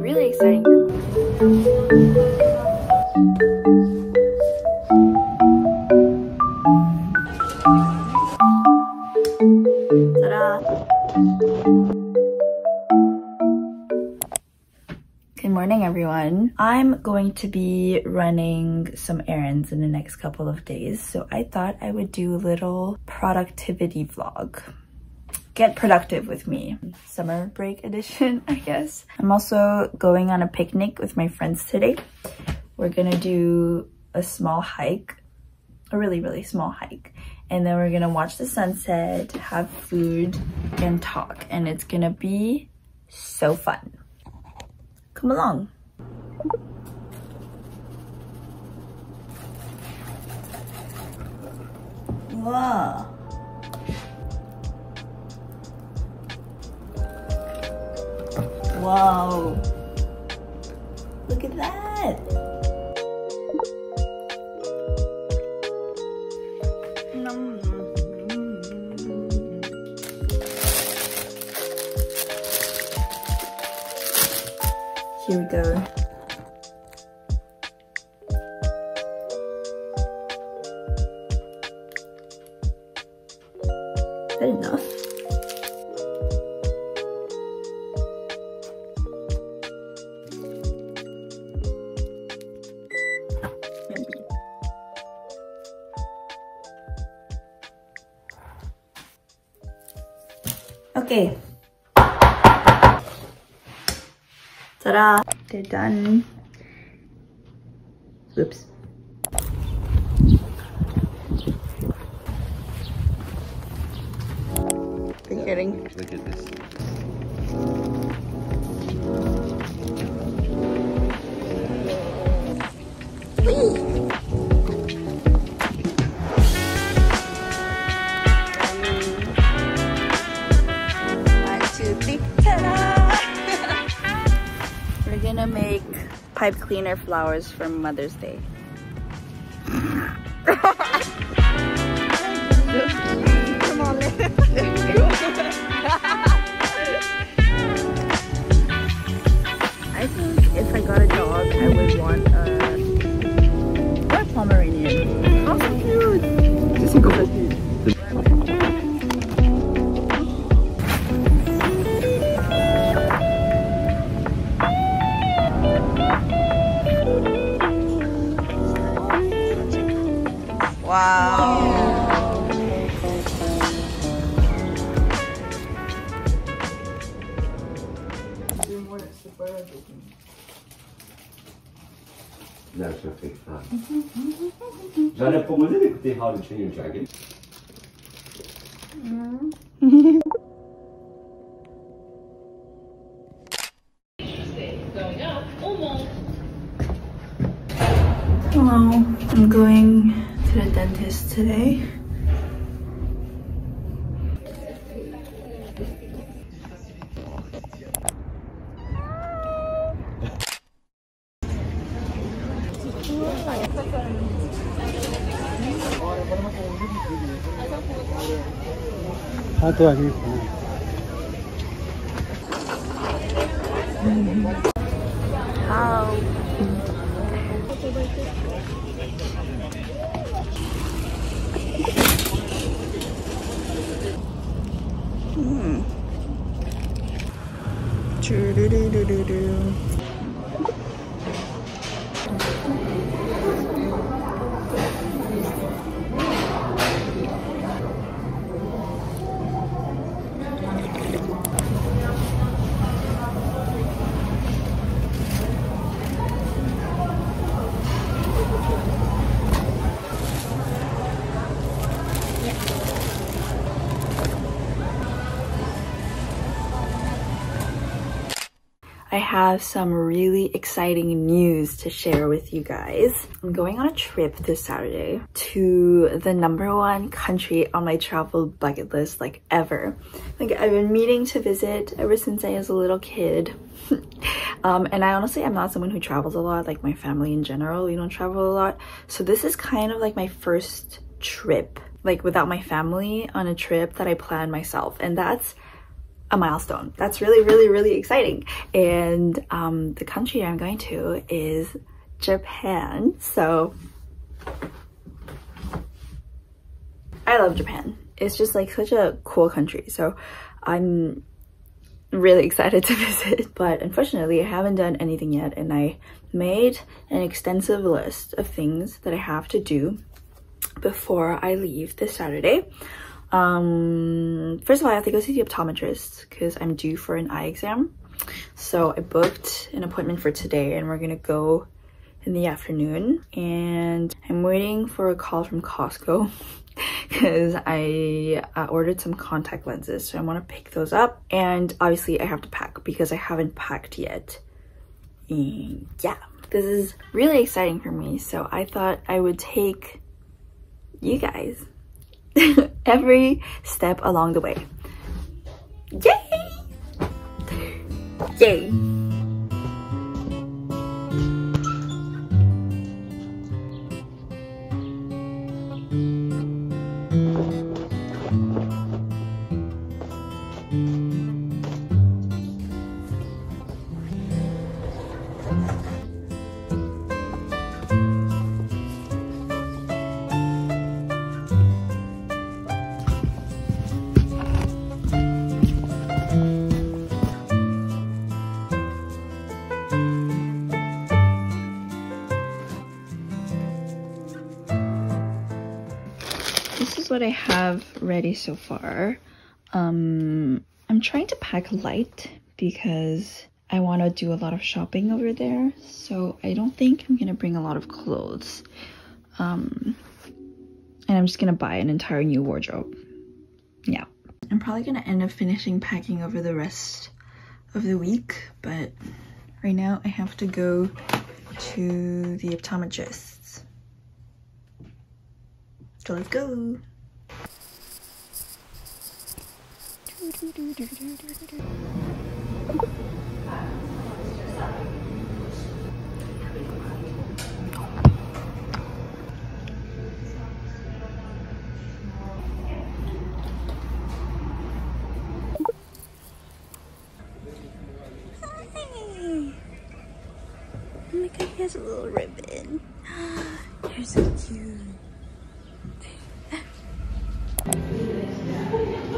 Really exciting. Good morning, everyone. I'm going to be running some errands in the next couple of days, so I thought I would do a little productivity vlog. Get productive with me. Summer break edition, I guess. I'm also going on a picnic with my friends today. We're gonna do a small hike, a really, really small hike. And then we're gonna watch the sunset, have food, and talk. And it's gonna be so fun. Come along. Wow. Wow. Look at that. Here we go. Okay. Ta-da! They're done. Oops. Are you kidding? Look at this. Pipe cleaner flowers for Mother's Day. Come on, I think if I got a dog, I would want a, a Pomeranian. Wow. Fais ça. J'en ai pas demandé d'écouter How to Train Your. Hello, I'm going to the dentist today. हाँ तो अभी खाना How? I have some really exciting news to share with you guys. I'm going on a trip this Saturday to the number one country on my travel bucket list like ever. Like I've been meaning to visit ever since I was a little kid. um, and I honestly I'm not someone who travels a lot, like my family in general, we don't travel a lot. So this is kind of like my first trip like without my family on a trip that I planned myself. And that's a milestone. That's really, really, really exciting. And um, the country I'm going to is Japan. So I love Japan. It's just like such a cool country. So I'm really excited to visit. But unfortunately, I haven't done anything yet. And I made an extensive list of things that I have to do before I leave this Saturday. Um, first of all, I have to go see the optometrist because I'm due for an eye exam. So I booked an appointment for today and we're gonna go in the afternoon. And I'm waiting for a call from Costco because I uh, ordered some contact lenses. So I wanna pick those up. And obviously I have to pack because I haven't packed yet. And yeah, this is really exciting for me. So I thought I would take you guys every step along the way. Yay! Yay! What I have ready so far. Um, I'm trying to pack light because I want to do a lot of shopping over there. So I don't think I'm going to bring a lot of clothes. Um, and I'm just going to buy an entire new wardrobe. Yeah. I'm probably going to end up finishing packing over the rest of the week. But right now I have to go to the optometrist. So let's go. Oh my god, he has a little ribbon. You're so cute.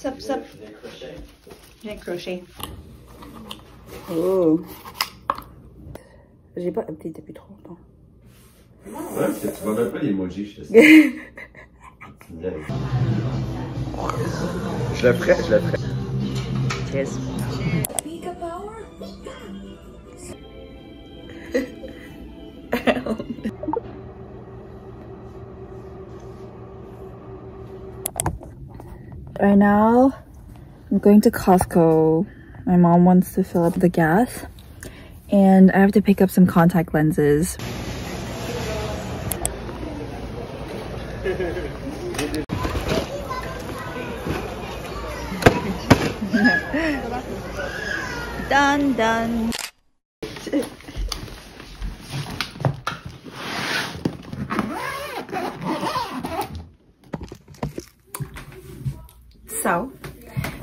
Sup, sup. J'ai crochet. Oh. J'ai pas update depuis trop longtemps. Ouais, parce que tu vois même pas l'emoji, je te sais. je le ferai, je le ferai. Cheers. Right now, I'm going to Costco. My mom wants to fill up the gas. And I have to pick up some contact lenses. done, done.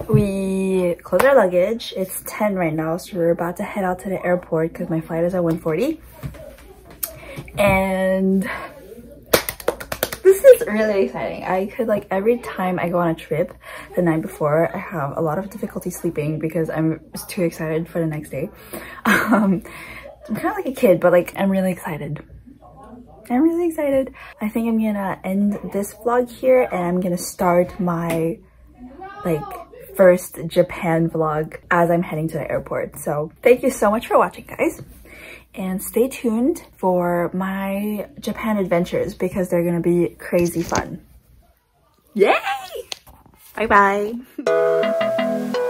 We closed our luggage. It's 10 right now, so we're about to head out to the airport because my flight is at 1.40. And this is really exciting. I could like every time I go on a trip the night before, I have a lot of difficulty sleeping because I'm too excited for the next day. Um, I'm kind of like a kid, but like I'm really excited. I'm really excited. I think I'm gonna end this vlog here and I'm gonna start my like first Japan vlog as I'm heading to the airport. So thank you so much for watching guys and stay tuned for my Japan adventures because they're gonna be crazy fun. Yay! Bye bye.